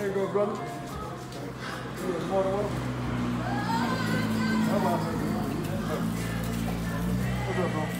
There you go, brother. Here's more water. Come on, What's up, bro?